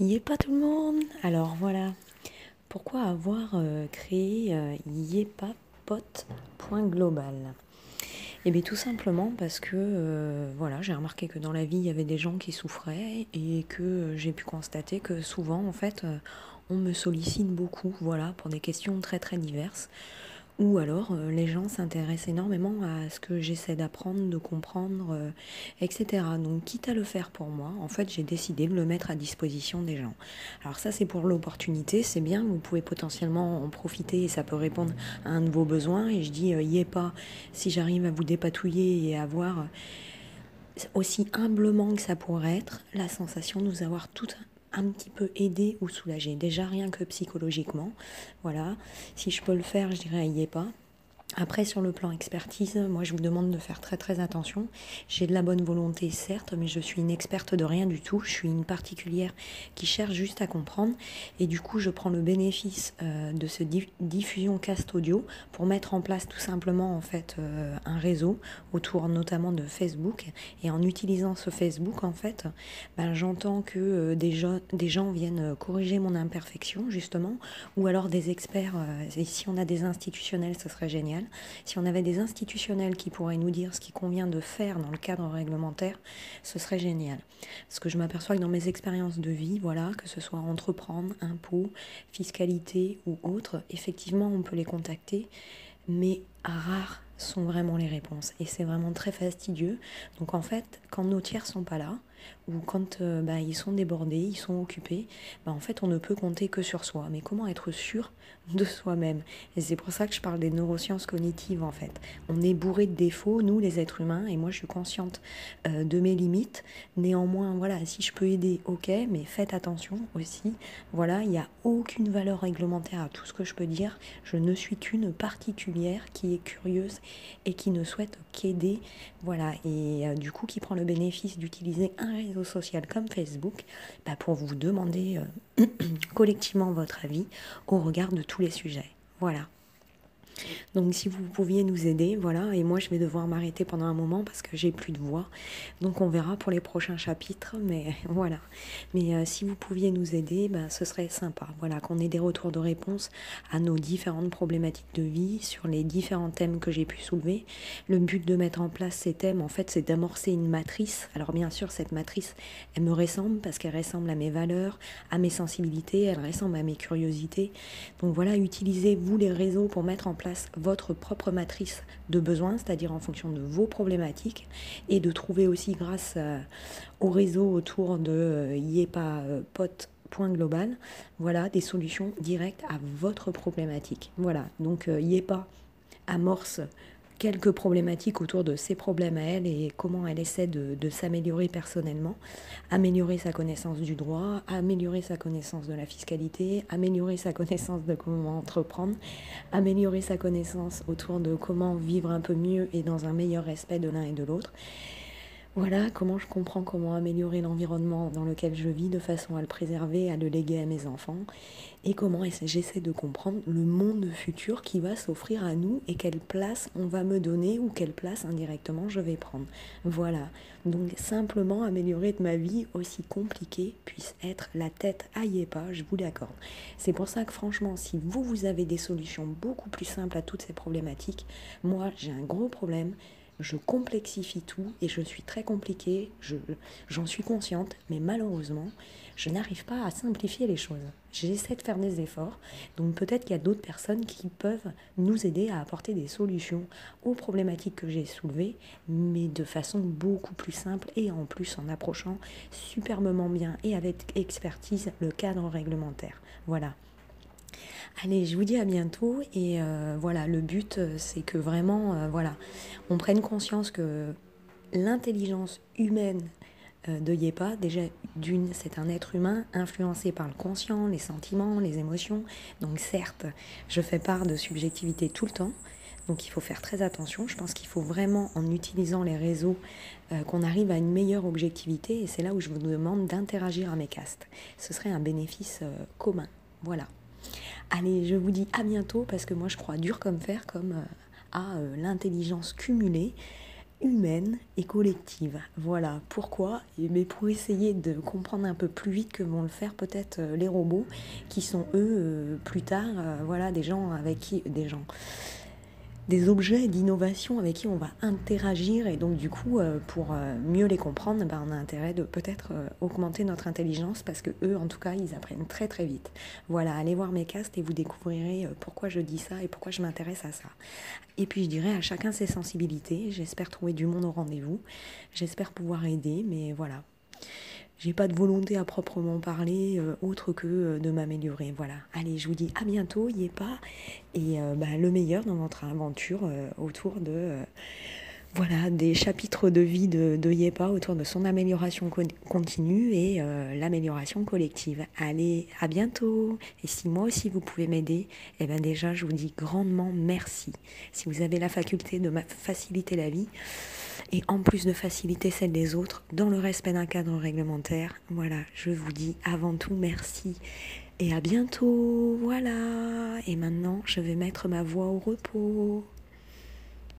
Y est pas tout le monde. Alors voilà, pourquoi avoir euh, créé euh, Eh bien tout simplement parce que euh, voilà, j'ai remarqué que dans la vie il y avait des gens qui souffraient et que j'ai pu constater que souvent en fait on me sollicite beaucoup, voilà, pour des questions très très diverses. Ou alors, euh, les gens s'intéressent énormément à ce que j'essaie d'apprendre, de comprendre, euh, etc. Donc, quitte à le faire pour moi, en fait, j'ai décidé de le mettre à disposition des gens. Alors ça, c'est pour l'opportunité, c'est bien, vous pouvez potentiellement en profiter et ça peut répondre à un de vos besoins. Et je dis, euh, y est pas, si j'arrive à vous dépatouiller et à avoir aussi humblement que ça pourrait être, la sensation de nous avoir tout un petit peu aider ou soulager. Déjà rien que psychologiquement. Voilà. Si je peux le faire, je dirais est pas. Après, sur le plan expertise, moi je vous demande de faire très très attention. J'ai de la bonne volonté, certes, mais je suis une experte de rien du tout. Je suis une particulière qui cherche juste à comprendre. Et du coup, je prends le bénéfice euh, de ce diffusion cast audio pour mettre en place tout simplement en fait euh, un réseau autour notamment de Facebook. Et en utilisant ce Facebook, en fait, ben, j'entends que euh, des, des gens viennent corriger mon imperfection, justement, ou alors des experts. et si on a des institutionnels, ce serait génial si on avait des institutionnels qui pourraient nous dire ce qu'il convient de faire dans le cadre réglementaire, ce serait génial. Parce que je m'aperçois que dans mes expériences de vie, voilà, que ce soit entreprendre, impôts, fiscalité ou autre, effectivement, on peut les contacter, mais rares sont vraiment les réponses. Et c'est vraiment très fastidieux. Donc en fait, quand nos tiers sont pas là, ou quand euh, bah, ils sont débordés, ils sont occupés, bah, en fait on ne peut compter que sur soi. Mais comment être sûr de soi-même? Et c'est pour ça que je parle des neurosciences cognitives en fait. On est bourré de défauts, nous les êtres humains, et moi je suis consciente euh, de mes limites. Néanmoins, voilà, si je peux aider, ok, mais faites attention aussi. Voilà, il n'y a aucune valeur réglementaire à tout ce que je peux dire. Je ne suis qu'une particulière qui est curieuse et qui ne souhaite qu'aider. Voilà, et euh, du coup qui prend le bénéfice d'utiliser un réseau social comme Facebook bah, pour vous demander euh, collectivement votre avis au regard de tous les sujets. Voilà. Donc si vous pouviez nous aider, voilà, et moi je vais devoir m'arrêter pendant un moment parce que j'ai plus de voix. Donc on verra pour les prochains chapitres, mais voilà. Mais euh, si vous pouviez nous aider, ben, ce serait sympa. Voilà, qu'on ait des retours de réponse à nos différentes problématiques de vie, sur les différents thèmes que j'ai pu soulever. Le but de mettre en place ces thèmes, en fait, c'est d'amorcer une matrice. Alors bien sûr, cette matrice, elle me ressemble parce qu'elle ressemble à mes valeurs, à mes sensibilités, elle ressemble à mes curiosités. Donc voilà, utilisez-vous les réseaux pour mettre en place votre propre matrice de besoins, c'est-à-dire en fonction de vos problématiques, et de trouver aussi grâce euh, au réseau autour de euh, euh, Point global, voilà des solutions directes à votre problématique. Voilà, donc Yepa amorce quelques problématiques autour de ses problèmes à elle et comment elle essaie de, s'améliorer personnellement, améliorer sa connaissance du droit, améliorer sa connaissance de la fiscalité, améliorer sa connaissance de comment entreprendre, améliorer sa connaissance autour de comment vivre un peu mieux et dans un meilleur respect de l'un et de l'autre. Voilà comment je comprends comment améliorer l'environnement dans lequel je vis de façon à le préserver, à le léguer à mes enfants, et comment j'essaie de comprendre le monde futur qui va s'offrir à nous et quelle place on va me donner ou quelle place indirectement je vais prendre. Voilà, donc simplement améliorer de ma vie, aussi compliquée puisse être la tête aillez pas, je vous l'accorde. C'est pour ça que franchement, si vous, vous avez des solutions beaucoup plus simples à toutes ces problématiques, moi j'ai un gros problème, je complexifie tout et je suis très compliquée, j'en suis consciente, mais malheureusement, je n'arrive pas à simplifier les choses. J'essaie de faire des efforts, donc peut-être qu'il y a d'autres personnes qui peuvent nous aider à apporter des solutions aux problématiques que j'ai soulevées, mais de façon beaucoup plus simple et en plus en approchant superbement bien et avec expertise le cadre réglementaire. Voilà. Allez, je vous dis à bientôt et euh, voilà, le but euh, c'est que vraiment, euh, voilà, on prenne conscience que l'intelligence humaine de Yepa, déjà d'une, c'est un être humain influencé par le conscient, les sentiments, les émotions. Donc certes, je fais part de subjectivité tout le temps, donc il faut faire très attention. Je pense qu'il faut vraiment, en utilisant les réseaux, qu'on arrive à une meilleure objectivité. Et c'est là où je vous demande d'interagir à mes castes. Ce serait un bénéfice commun. Voilà. Allez, je vous dis à bientôt parce que moi je crois dur comme fer comme euh, à euh, l'intelligence cumulée humaine et collective. Voilà pourquoi, mais pour essayer de comprendre un peu plus vite que vont le faire peut-être euh, les robots, qui sont eux plus tard, voilà, des gens avec qui, des gens, des objets d'innovation avec qui on va interagir et donc du coup pour mieux les comprendre ben, on a intérêt de peut-être augmenter notre intelligence parce que eux en tout cas ils apprennent très très vite. Voilà allez voir mes castes et vous découvrirez pourquoi je dis ça et pourquoi je m'intéresse à ça. Et puis je dirais à chacun ses sensibilités. J'espère trouver du monde au rendez-vous. J'espère pouvoir aider mais voilà j'ai pas de volonté à proprement parler euh, autre que euh, de m'améliorer. Voilà. Allez, je vous dis à bientôt, y est pas. Et euh, bah, le meilleur dans votre aventure autour de voilà des chapitres de vie de, Yepa autour de son amélioration continue et l'amélioration collective. Allez, à bientôt. Et si moi aussi vous pouvez m'aider, eh ben déjà je vous dis grandement merci. Si vous avez la faculté de faciliter la vie, et en plus de faciliter celle des autres dans le respect d'un cadre réglementaire. Voilà, je vous dis avant tout merci et à bientôt. Voilà. Et maintenant, je vais mettre ma voix au repos.